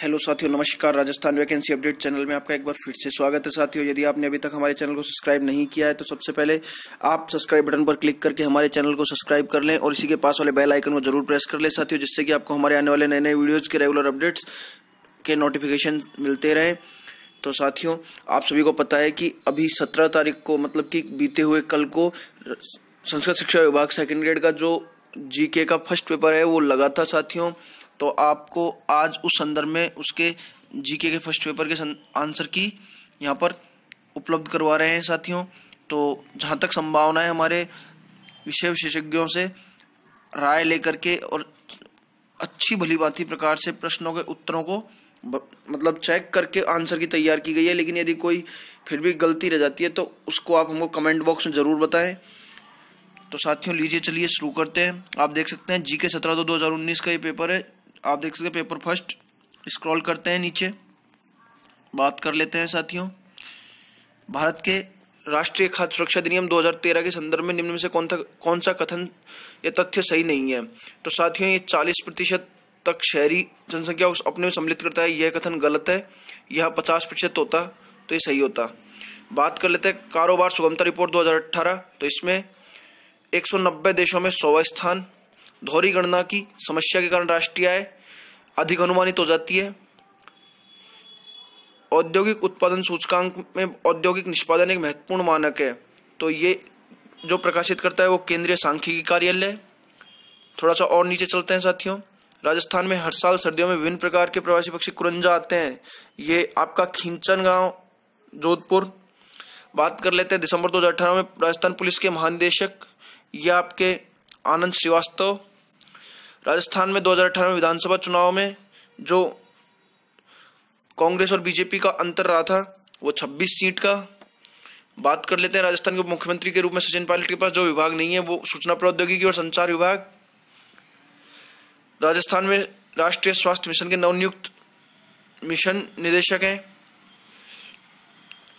Hello साथियों, नमस्कार। Rajasthan vacancy update channel में आपका एक बार फिर से स्वागत है साथियों। यदि आपने अभी तक हमारे चैनल को सब्सक्राइब नहीं किया है तो सबसे पहले आप सब्सक्राइब बटन पर क्लिक करके हमारे चैनल को सब्सक्राइब कर लें और इसी के पास वाले बेल आइकन को ज़रूर प्रेस कर लें साथियों, जिससे कि आपको हमारे आने वाले नए नए वीडियोज़ के रेगुलर अपडेट्स के नोटिफिकेशन मिलते रहे। तो साथियों, आप सभी को पता है कि अभी सत्रह तारीख को मतलब कि बीते हुए कल को संस्कृत शिक्षा विभाग सेकेंड ग्रेड का जो जीके का फ़र्स्ट पेपर है, वो लगा था साथियों। तो आपको आज उस संदर्भ में उसके जीके के फ़र्स्ट पेपर के आंसर की यहाँ पर उपलब्ध करवा रहे हैं साथियों। तो जहाँ तक संभावना है हमारे विषय विशेषज्ञों से, राय लेकर के और अच्छी भली बाती प्रकार से प्रश्नों के उत्तरों को मतलब चेक करके आंसर की तैयार की गई है। लेकिन यदि कोई फिर भी गलती रह जाती है तो उसको आप हमको कमेंट बॉक्स में ज़रूर बताएँ। तो साथियों, लीजिए, चलिए शुरू करते हैं। आप देख सकते हैं जी के सत्रह दो दो हज़ार उन्नीस का ये पेपर है। आप देख सकते पेपर फ़र्स्ट स्क्रॉल करते हैं नीचे। बात कर लेते हैं साथियों। भारत के राष्ट्रीय खाद्य सुरक्षा अधिनियम 2013 के संदर्भ में निम्न में से कौन था, कौन सा कथन या तथ्य सही नहीं है? तो साथियों, ये 40 प्रतिशत तक शहरी जनसंख्या अपने में सम्मिलित करता है, यह कथन गलत है। यहाँ 50 प्रतिशत होता तो ये सही होता। बात कर लेते हैं, कारोबार सुगमता रिपोर्ट 2018 तो इसमें 190 देशों में सौवा स्थान दोहरी गणना की, समस्या के कारण राष्ट्रीय आय अधिक अनुमानित हो जाती है। औद्योगिक उत्पादन सूचकांक में औद्योगिक निष्पादन एक महत्वपूर्ण मानक है। तो ये जो प्रकाशित करता है वो केंद्रीय सांख्यिकी कार्यालय थोड़ा सा और नीचे चलते हैं साथियों। राजस्थान में हर साल सर्दियों में विभिन्न प्रकार के प्रवासी पक्षी कुरंजा आते हैं। ये आपका खींचन गाँव, जोधपुर। बात कर लेते हैं दिसंबर 2018 में राजस्थान पुलिस के महानिदेशक। ये आपके आनंद श्रीवास्तव राजस्थान में 2018 में विधानसभा चुनाव में जो कांग्रेस और बीजेपी का अंतर रहा था, वो 26 सीट का। बात कर लेते हैं राजस्थान के मुख्यमंत्री के रूप में सचिन पायलट के पास, जो विभाग नहीं है, वो सूचना प्रौद्योगिकी और संचार विभाग। राजस्थान में राष्ट्रीय स्वास्थ्य मिशन के नवनियुक्त मिशन निदेशक हैं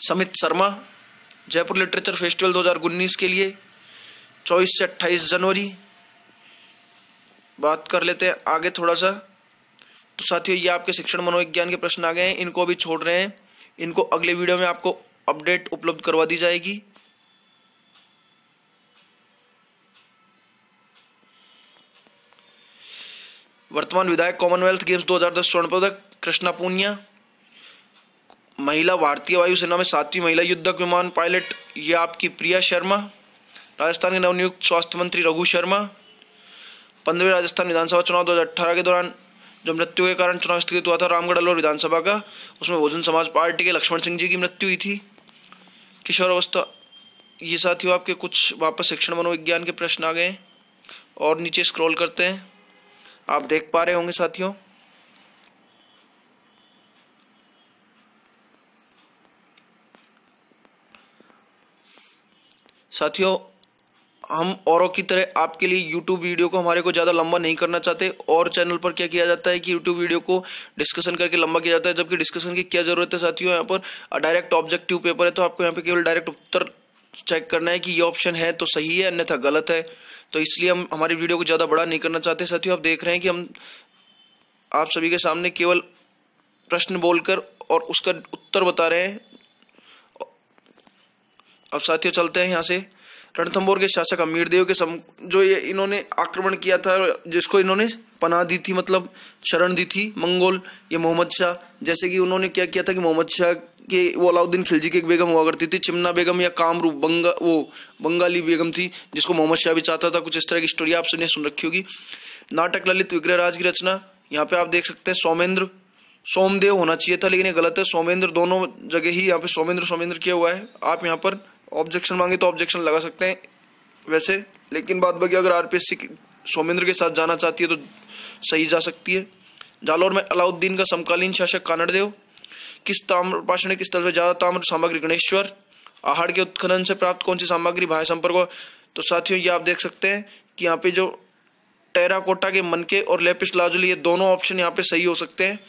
समित शर्मा। जयपुर लिटरेचर फेस्टिवल 2019 के लिए 24 से 28 जनवरी। बात कर लेते हैं आगे थोड़ा सा। तो साथियों, ये आपके शिक्षण मनोविज्ञान के प्रश्न आ गए हैं। इनको भी छोड़ रहे हैं। इनको अगले वीडियो में आपको अपडेट उपलब्ध करवा दी जाएगी। वर्तमान विधायक कॉमनवेल्थ गेम्स 2010 स्वर्ण पदक कृष्णा पूनिया। महिला भारतीय वायुसेना में सातवीं महिला युद्धक विमान पायलट, ये आपकी प्रिया शर्मा। राजस्थान के नवनियुक्त स्वास्थ्य मंत्री रघु शर्मा। पंद्रहवें राजस्थान विधानसभा चुनाव 2018 के दौरान, जो मृत्यु के कारण चुनाव स्थगित हुआ था रामगढ़ अलोर विधानसभा का, उसमें बहुजन समाज पार्टी के लक्ष्मण सिंह जी की मृत्यु हुई थी। किशोर अवस्था, ये साथियों, आपके कुछ वापस शिक्षण मनोविज्ञान के प्रश्न आ गए और नीचे स्क्रॉल करते हैं। आप देख पा रहे होंगे साथियों। साथियों हम औरों की तरह आपके लिए यूट्यूब वीडियो को हमारे को ज़्यादा लंबा नहीं करना चाहते, और चैनल पर क्या किया जाता है कि यूट्यूब वीडियो को डिस्कशन करके लंबा किया जाता है, जबकि डिस्कशन की क्या ज़रूरत है साथियों, यहाँ पर डायरेक्ट ऑब्जेक्टिव पेपर है तो आपको यहाँ पे केवल डायरेक्ट उत्तर चेक करना है कि ये ऑप्शन है तो सही है, अन्यथा गलत है। तो इसलिए हम हमारी वीडियो को ज़्यादा बड़ा नहीं करना चाहते। साथियों, आप देख रहे हैं कि हम, आप सभी के सामने केवल प्रश्न बोलकर और उसका उत्तर बता रहे हैं। अब साथियों, चलते हैं यहाँ से। रणथम्बोर के शासक अमीर देव के सम जो ये इन्होंने आक्रमण किया था, जिसको इन्होंने पनाह दी थी मतलब शरण दी थी, मंगोल, ये मोहम्मद शाह। जैसे कि उन्होंने क्या किया था कि मोहम्मद शाह के वो अलाउद्दीन खिलजी की एक बेगम हुआ करती थी, चिमना बेगम या कामरूप बंगा वो बंगाली बेगम थी, जिसको मोहम्मद शाह भी चाहता था। कुछ इस तरह की स्टोरी आप सुनिए सुन रखी होगी। नाटक ललित विग्रह राज की रचना, यहाँ पे आप देख सकते हैं, सौमेंद्र, सोमदेव होना चाहिए था, लेकिन ये गलत है। सोमेंद्र दोनों जगह ही यहाँ पे सोमेंद्र सोमेंद्र किया हुआ है। आप यहाँ पर ऑब्जेक्शन मांगे तो ऑब्जेक्शन लगा सकते हैं, वैसे। लेकिन बात बाकी, अगर आरपीएससी सोमेंद्र के साथ जाना चाहती है तो सही जा सकती है। जालौर में अलाउद्दीन का समकालीन शासक कानड़देव, किस ताम्र पाषाणिक स्थल में ज़्यादा ताम्र सामग्री? गणेश्वर। आहड़ के उत्खनन से प्राप्त कौन सी सामग्री? भाई संपर्क तो साथियों, ये आप देख सकते हैं कि यहाँ पे जो टेराकोटा के मनके और लेपिस लाजुली, ये दोनों ऑप्शन यहाँ पे सही हो सकते हैं।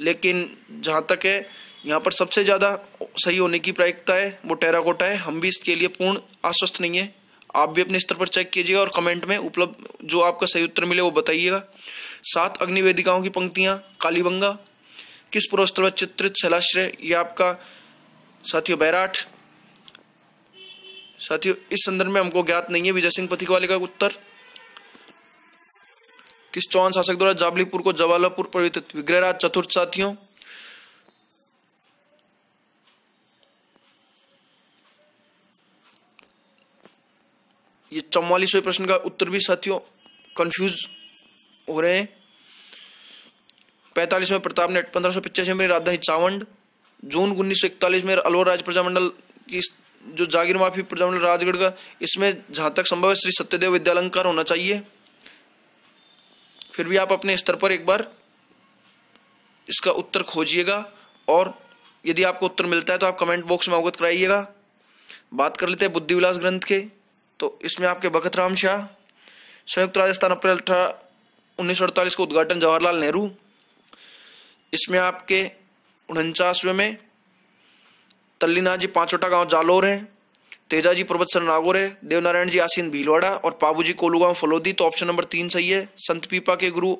लेकिन जहाँ तक है यहाँ पर सबसे ज़्यादा सही होने की प्रायिकता है वो टेराकोटा है। हम भी इसके लिए पूर्ण आश्वस्त नहीं है। आप भी अपने स्तर पर चेक कीजिएगा और कमेंट में उपलब्ध जो आपका सही उत्तर मिले वो बताइएगा। सात अग्निवेदिकाओं की पंक्तियाँ, कालीबंगा, किस पूर्वस्थल पर चित्रित शैलाश्रय? ये आपका साथियों बैराठ साथियों, इस संदर्भ में हमको ज्ञात नहीं है। विजय सिंह पथिक वाले का उत्तर। किस चौहान शासक द्वारा जाबलीपुर को जवालापुर परिवर्तित विग्रहराज चतुर्थ साथियों ये चौवालीसवें प्रश्न का उत्तर भी, साथियों कंफ्यूज हो रहे हैं। पैंतालीस में प्रताप ने पंद्रह सौ पिचासी में राजधानी चावंड जून उन्नीस सौ इकतालीस में अलवर राज्य प्रजामंडल की जो जागीर माफ़ी प्रजामंडल राजगढ़ का, इसमें जहाँ तक संभव है, श्री सत्यदेव विद्यालंकार होना चाहिए। फिर भी आप अपने स्तर पर एक बार इसका उत्तर खोजिएगा, और यदि आपको उत्तर मिलता है तो आप कमेंट बॉक्स में अवगत कराइएगा। बात कर लेते हैं बुद्धि विलास ग्रंथ के। तो इसमें आपके भगत राम शाह, संयुक्त राजस्थान अप्रैल अठारह, उन्नीस को उद्घाटन जवाहरलाल नेहरू। इसमें आपके उनचासवें में तल्लीनाथ जी पांचोटा गाँव जालोर है तेजाजी पर्वत सर नागौर है, देवनारायण जी आसीन भीलवाड़ा और पाबूजी कोलूगांव फलोदी तो ऑप्शन नंबर तीन सही है, संत पीपा के गुरु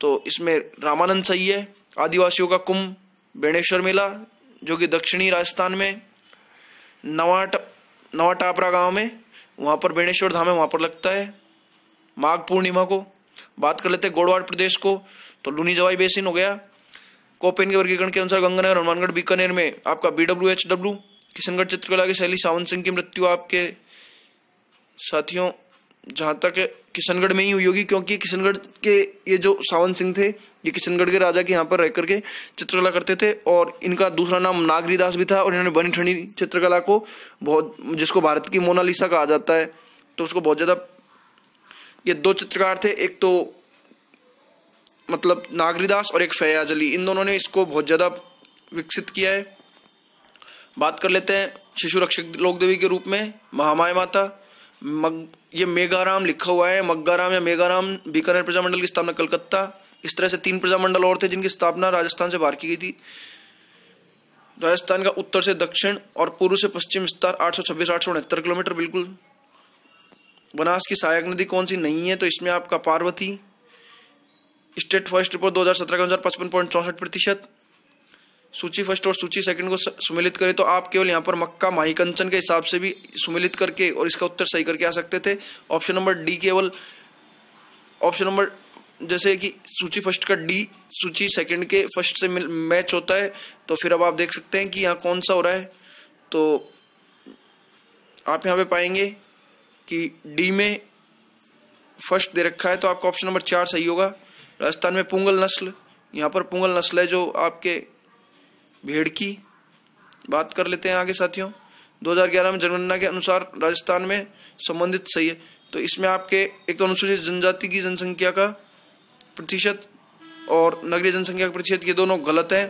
तो इसमें रामानंद सही है, आदिवासियों का कुंभ, बेणेश्वर मेला, जो कि दक्षिणी राजस्थान में, नवाट नवा टापरा गाँव में, वहाँ पर बेणेश्वर धाम है, वहाँ पर लगता है। माघ पूर्णिमा को बात कर लेते हैं गोड़वाड़ प्रदेश को तो लूनी जवाई बेसिन हो गया। कोपेन के वर्गीकरण के अनुसार गंगानगर, हनुमानगढ़, बीकानेर में आपका B W H W Kishangarh चित्रकला के शैली, सावन सिंह की मृत्यु आपके साथियों जहाँ तक किशनगढ़ में ही हुई होगी, क्योंकि किशनगढ़ के ये जो सावन सिंह थे, ये किशनगढ़ के राजा के यहाँ पर रह करके चित्रकला करते थे, और इनका दूसरा नाम नागरीदास भी था, और इन्होंने बनी ठंडी चित्रकला को बहुत, जिसको भारत की मोनालिसा कहा जाता है। तो उसको बहुत ज़्यादा, ये दो चित्रकार थे, एक तो मतलब नागरीदास और एक फैयाज अली। इन दोनों ने इसको बहुत ज़्यादा विकसित किया है। बात कर लेते हैं शिशु रक्षक लोक देवी के रूप में, महामाया माता मग ये मेगाराम लिखा हुआ है, मग्गाराम या मेगाराम बीकानेर प्रजामंडल की स्थापना कलकत्ता। इस तरह से तीन प्रजामंडल और थे जिनकी स्थापना राजस्थान से बाहर की गई थी। राजस्थान का उत्तर से दक्षिण और पूर्व से पश्चिम विस्तार आठ सौ छब्बीस, आठ सौ उनहत्तर किलोमीटर बिल्कुल। बनास की सहायक नदी कौन सी? नहीं है तो इसमें आपका पार्वती। स्टेट फ़र्स्ट रिपोर्ट 2017 के अनुसार पचपन पॉइंट चौसठ प्रतिशत। सूची फ़र्स्ट और सूची सेकंड को सुमिलित करें तो आप केवल यहाँ पर मक्का माही कंचन के हिसाब से भी सुमिलित करके और इसका उत्तर सही करके आ सकते थे। ऑप्शन नंबर डी केवल, ऑप्शन नंबर जैसे कि सूची फ़र्स्ट का डी, सूची सेकंड के फ़र्स्ट से मैच होता है तो फिर अब आप देख सकते हैं कि यहाँ कौन सा हो रहा है। तो आप यहाँ पे पाएँगे कि डी में फ़र्स्ट दे रखा है तो आपका ऑप्शन नंबर चार सही होगा। राजस्थान में पुंगल नस्ल, यहाँ पर पुंगल नस्ल है जो आपके भेड़ की बात कर लेते हैं आगे साथियों। 2011 में जनगणना के अनुसार राजस्थान में संबंधित सही है। तो इसमें आपके एक तो अनुसूचित जनजाति की जनसंख्या का प्रतिशत और नगरीय जनसंख्या का प्रतिशत, ये दोनों गलत है।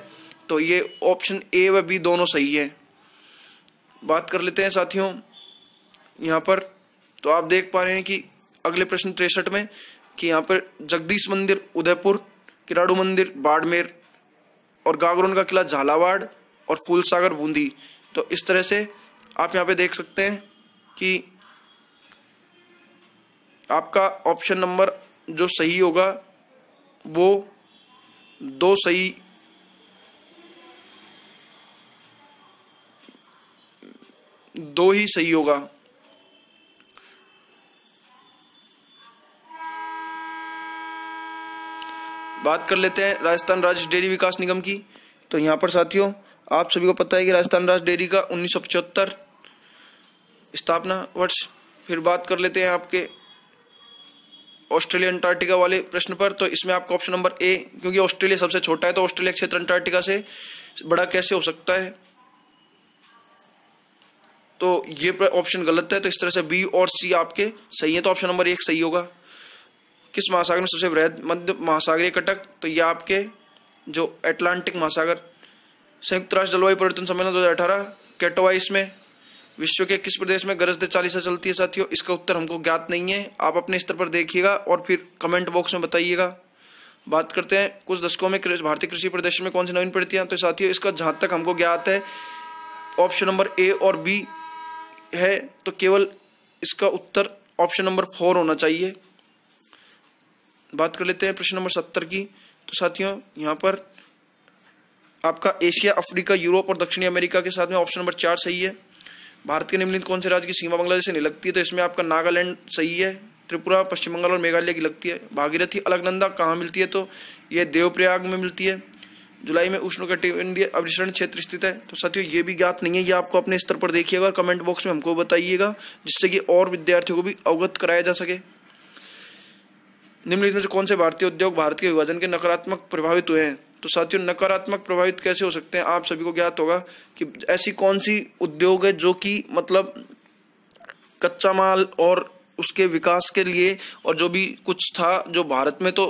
तो ये ऑप्शन ए व बी दोनों सही है। बात कर लेते हैं साथियों यहाँ पर। तो आप देख पा रहे हैं कि अगले प्रश्न तिरसठ में कि यहाँ पर जगदीश मंदिर, उदयपुर, किराड़ू मंदिर, बाड़मेर और गागरोन का किला झालावाड़ और फूल सागर बूंदी। तो इस तरह से आप यहाँ पे देख सकते हैं कि आपका ऑप्शन नंबर जो सही होगा, वो दो सही दो ही सही होगा। बात कर लेते हैं राजस्थान राज्य डेयरी विकास निगम की। तो यहाँ पर साथियों, आप सभी को पता है कि राजस्थान राज्य डेयरी का उन्नीस सौ पचहत्तर स्थापना वर्ष, फिर बात कर लेते हैं आपके ऑस्ट्रेलिया अंटार्कटिका वाले प्रश्न पर। तो इसमें आपका ऑप्शन नंबर ए, क्योंकि ऑस्ट्रेलिया सबसे छोटा है तो ऑस्ट्रेलिया क्षेत्र अंटार्कटिका से बड़ा कैसे हो सकता है? तो ये ऑप्शन गलत है तो इस तरह से बी और सी आपके सही है तो ऑप्शन नंबर एक सही होगा। किस महासागर में सबसे वृहद मध्य महासागरीय कटक? तो ये आपके जो एटलांटिक महासागर, संयुक्त राष्ट्र जलवायु परिवर्तन सम्मेलन दो कैटोवाइस में विश्व के किस प्रदेश में गरज चालीस चलती है साथियों? इसका उत्तर हमको ज्ञात नहीं है। आप अपने स्तर पर देखिएगा और फिर कमेंट बॉक्स में बताइएगा। बात करते हैं, कुछ दशकों में भारतीय कृषि प्रदर्शन में कौन सी नवीन प्रगतियाँ तो साथियों, इसका जहाँ तक हमको ज्ञात है ऑप्शन नंबर ए और बी है तो केवल इसका उत्तर ऑप्शन नंबर फोर होना चाहिए। बात कर लेते हैं प्रश्न नंबर सत्तर की। तो साथियों, यहाँ पर आपका एशिया, अफ्रीका, यूरोप और दक्षिणी अमेरिका के साथ में ऑप्शन नंबर चार सही है। भारत के निम्नलिखित कौन से राज्य की सीमा बांग्लादेश से नहीं लगती है? तो इसमें आपका नागालैंड सही है, त्रिपुरा, पश्चिम बंगाल और मेघालय की लगती है। भागीरथी अलगनंदा कहाँ मिलती है? तो ये देवप्रयाग में मिलती है। जुलाई में उष्ण कटिबंधीय अभिसरण क्षेत्र स्थित है। तो साथियों, ये भी ज्ञात नहीं है, ये आपको अपने स्तर पर देखिएगा कमेंट बॉक्स में हमको बताइएगा, जिससे कि और विद्यार्थियों को भी अवगत कराया जा सके। निम्नलिखित में से कौन से भारतीय उद्योग भारत के विभाजन के नकारात्मक प्रभावित हुए हैं? तो साथियों, नकारात्मक प्रभावित कैसे हो सकते हैं? आप सभी को ज्ञात होगा कि ऐसी कौन सी उद्योग है जो कि मतलब कच्चा माल और उसके विकास के लिए और जो भी कुछ था जो भारत में तो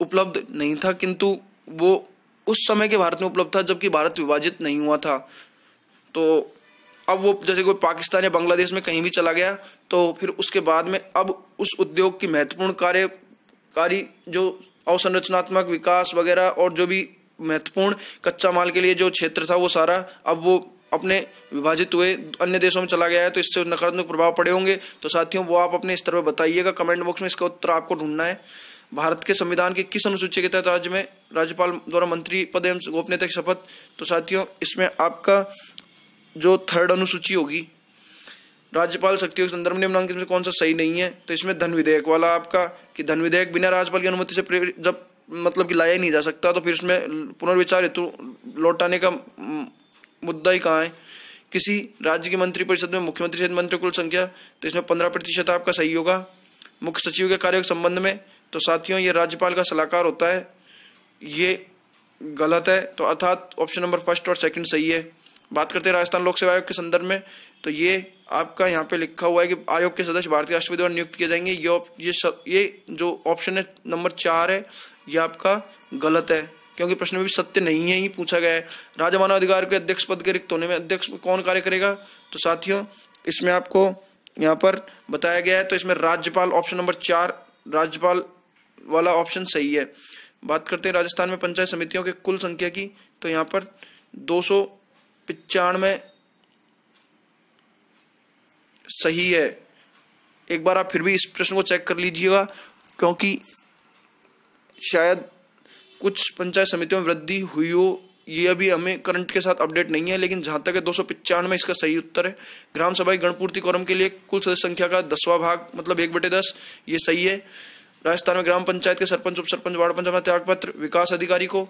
उपलब्ध नहीं था, किंतु वो उस समय के भारत में उपलब्ध था जबकि भारत विभाजित नहीं हुआ था। तो अब वो जैसे कोई पाकिस्तान या बांग्लादेश में कहीं भी चला गया तो फिर उसके बाद में अब उस उद्योग की महत्वपूर्ण कार्यकारी जो अवसंरचनात्मक विकास वगैरह और जो भी महत्वपूर्ण कच्चा माल के लिए जो क्षेत्र था वो सारा अब वो अपने विभाजित हुए, अन्य देशों में चला गया है तो इससे नकारात्मक प्रभाव पड़े होंगे। तो साथियों, वो आप अपने स्तर पर बताइएगा, कमेंट बॉक्स में इसका उत्तर आपको ढूंढना है। भारत के संविधान के किस अनुसूची के तहत राज्य में राज्यपाल द्वारा मंत्री पद एवं गोपनीयता की शपथ? तो साथियों, इसमें आपका जो थर्ड अनुसूची होगी राज्यपाल शक्तियों के संदर्भ निम्नांकित में कौन सा सही नहीं है? तो इसमें धन विधेयक वाला आपका, कि धन विधेयक बिना राज्यपाल की अनुमति से जब मतलब कि लाया ही नहीं जा सकता तो फिर इसमें पुनर्विचार हेतु लौटाने का मुद्दा ही कहाँ है? किसी राज्य की मंत्रिपरिषद में मुख्यमंत्री सहित मंत्री कुल संख्या तो इसमें पंद्रह प्रतिशत आपका सही होगा। मुख्य सचिव के कार्य के संबंध में तो साथियों, ये राज्यपाल का सलाहकार होता है, ये गलत है तो अर्थात ऑप्शन नंबर फ़र्स्ट और सेकंड सही है। बात करते हैं राजस्थान लोक सेवा आयोग के संदर्भ में तो ये आपका यहाँ पे लिखा हुआ है कि आयोग के सदस्य भारतीय राष्ट्रपति द्वारा नियुक्त किए जाएँगे। ये ये सब ये जो ऑप्शन है नंबर चार है, ये आपका गलत है, क्योंकि प्रश्न में भी सत्य नहीं है ही पूछा गया है। राजा मानव अधिकार के अध्यक्ष पद के रिक्त होने में अध्यक्ष कौन कार्य करेगा? तो साथियों, इसमें आपको यहाँ पर बताया गया है तो इसमें राज्यपाल ऑप्शन नंबर चार, राज्यपाल वाला ऑप्शन सही है। बात करते हैं राजस्थान में पंचायत समितियों के कुल संख्या की तो यहाँ पर दो सौ पिचानवे सही है। एक बार आप फिर भी इस प्रश्न को चेक कर लीजिएगा, क्योंकि शायद कुछ पंचायत समितियों में वृद्धि हुई हो, ये अभी हमें करंट के साथ अपडेट नहीं है, लेकिन जहाँ तक है दो सौ पिचानवे इसका सही उत्तर है। ग्राम सभा गणपूर्ति कोरम के लिए कुल सदस्य संख्या का दसवां भाग मतलब एक बटे दस, ये सही है। राजस्थान में ग्राम पंचायत के सरपंच उप सरपंच वार्ड पंच अपना त्याग पत्र विकास अधिकारी को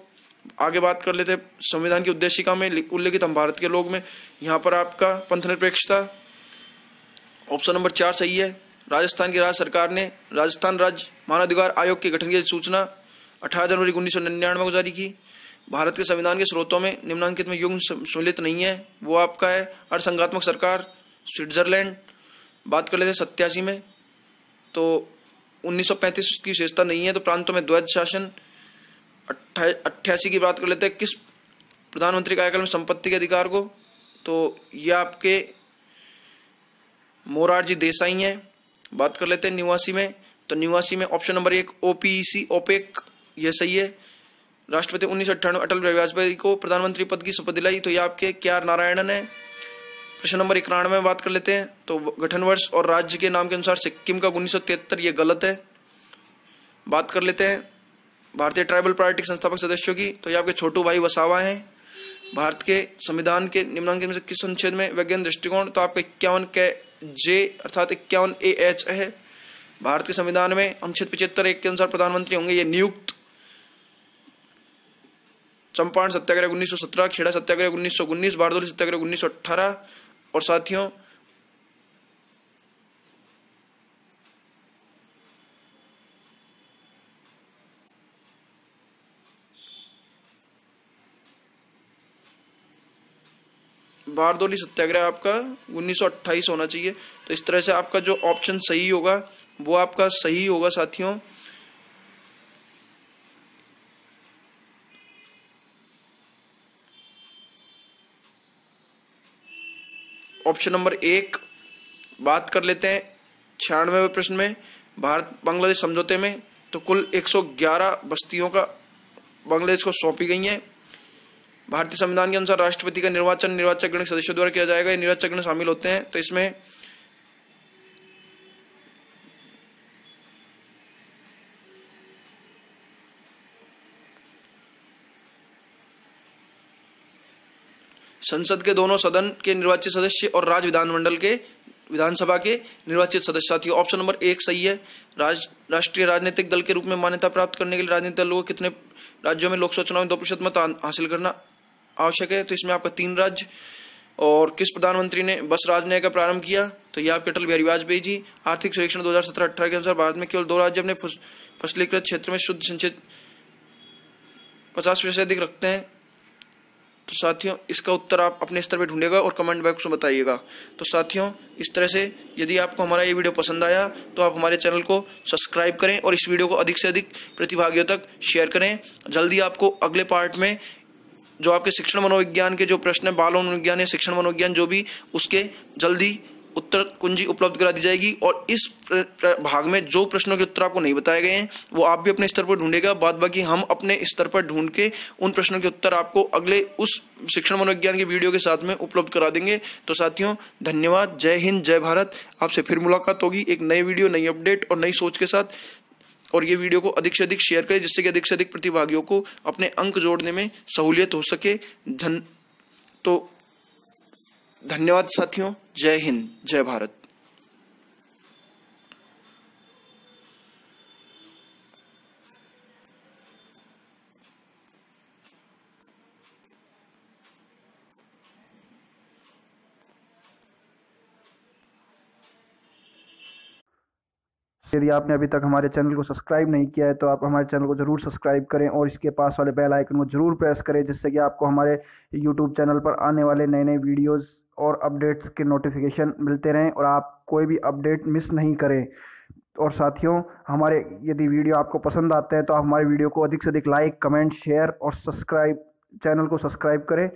आगे बात कर लेते संविधान की उद्देशिका में उल्लेखित हम भारत के लोग में। यहाँ पर आपका पंथ निरपेक्षता ऑप्शन नंबर चार सही है। राजस्थान की राज्य सरकार ने राजस्थान राज्य मानवाधिकार आयोग के गठन की सूचना अठारह जनवरी उन्नीस सौ निन्यानवे को जारी की। भारत के संविधान के स्रोतों में निम्नांकित में युग सम्मिलित नहीं है। वो आपका है अर्धसंघात्मक सरकार, स्विट्जरलैंड। बात कर लेते सत्यासी में। तो 1935 की विशेषता नहीं है तो प्रांतों में द्वैध शासन अट्ठासी की बात कर लेते हैं, किस प्रधानमंत्री कार्यकाल में संपत्ति के अधिकार को? तो ये आपके मोरारजी देसाई हैं। बात कर लेते हैं निवासी में। तो निवासी में ऑप्शन नंबर एक, ओपीसी, ओपेक, ये सही है। राष्ट्रपति उन्नीस अट्ठानवे अटल बिहारी वाजपेयी को प्रधानमंत्री पद की शपथ दिलाई तो ये आपके के आर नारायणन है। प्रश्न नंबर इक्यानवे में बात कर लेते हैं तो गठन वर्ष और राज्य के नाम के अनुसार सिक्किम का उन्नीस सौ तिहत्तर, ये गलत है। बात कर लेते हैं भारतीय ट्राइबल पार्टी के संस्थापक सदस्यों की तो ये आपके छोटू भाई वसावा हैं। भारत के संविधान के निम्नांकित में से किस अनुच्छेद में वैज्ञानिक दृष्टिकोण तो आपका इक्यावन के जे, अर्थात इक्यावन ए एच है। भारत के संविधान में अनुच्छेद पिछहत्तर एक के अनुसार प्रधानमंत्री होंगे, ये नियुक्त चंपारण सत्याग्रह उन्नीस सौ सत्रह, खेड़ा सत्याग्रह उन्नीस सौ उन्नीस बारदोली सत्याग्रह उन्नीस सौ अठारह, और साथियों बारदोली सत्याग्रह आपका 1928 होना चाहिए। तो इस तरह से आपका जो ऑप्शन सही होगा, वो आपका सही होगा साथियों। ऑप्शन नंबर एक, बात कर लेते हैं छियानवे प्रश्न में, भारत बांग्लादेश समझौते में। तो कुल 111 बस्तियों का बांग्लादेश को सौंपी गई हैं। भारतीय संविधान के अनुसार राष्ट्रपति का निर्वाचन निर्वाचक गण सदस्यों द्वारा किया जाएगा निर्वाचक गण शामिल होते हैं। तो इसमें संसद के दोनों सदन के निर्वाचित सदस्य और राज्य विधानमंडल के, विधानसभा के निर्वाचित सदस्य साथी ऑप्शन नंबर एक सही है। राज, राष्ट्रीय राजनीतिक दल के रूप में मान्यता प्राप्त करने के लिए राजनीतिक दलों को कितने राज्यों में लोकसभा चुनाव में दो प्रतिशत मत हासिल करना आवश्यक है तो इसमें आपका तीन राज्य और किस प्रधानमंत्री ने बस राजनय का प्रारंभ किया? तो यह आपके अटल बिहारी वाजपेयी जी, आर्थिक सर्वेक्षण दो हज़ार सत्रह अठारह के अनुसार भारत में केवल दो राज्य अपने फसलीकृत क्षेत्र में शुद्ध संचित पचास प्रतिशत अधिक रखते हैं। तो साथियों, इसका उत्तर आप अपने स्तर पर ढूंढेगा और कमेंट बॉक्स में बताइएगा। तो साथियों, इस तरह से यदि आपको हमारा ये वीडियो पसंद आया तो आप हमारे चैनल को सब्सक्राइब करें और इस वीडियो को अधिक से अधिक प्रतिभागियों तक शेयर करें। जल्दी आपको अगले पार्ट में जो आपके शिक्षण मनोविज्ञान के जो प्रश्न है, बाल मनोविज्ञान या शिक्षण मनोविज्ञान, जो भी उसके जल्दी उत्तर कुंजी उपलब्ध करा दी जाएगी। और इस भाग में जो प्रश्नों के उत्तर आपको नहीं बताए गए हैं, वो आप भी अपने स्तर पर ढूंढेगा बाद बाकी हम अपने स्तर पर ढूंढ के उन प्रश्नों के उत्तर आपको अगले उस शिक्षण मनोविज्ञान की वीडियो के साथ में उपलब्ध करा देंगे। तो साथियों, धन्यवाद। जय हिंद, जय भारत। आपसे फिर मुलाकात होगी एक नई वीडियो, नई अपडेट और नई सोच के साथ। और ये वीडियो को अधिक से अधिक शेयर करें, जिससे कि अधिक से अधिक प्रतिभागियों को अपने अंक जोड़ने में सहूलियत हो सके। धन तो धन्यवाद साथियों। जय हिंद, जय भारत। यदि आपने अभी तक हमारे चैनल को सब्सक्राइब नहीं किया है तो आप हमारे चैनल को ज़रूर सब्सक्राइब करें और इसके पास वाले बेल आइकन को ज़रूर प्रेस करें, जिससे कि आपको हमारे यूट्यूब चैनल पर आने वाले नए नए वीडियोज़ और अपडेट्स के नोटिफिकेशन मिलते रहें और आप कोई भी अपडेट मिस नहीं करें। और साथियों, हमारे यदि वीडियो आपको पसंद आते हैं तो आप हमारे वीडियो को अधिक से अधिक लाइक कमेंट शेयर और सब्सक्राइब चैनल को सब्सक्राइब करें।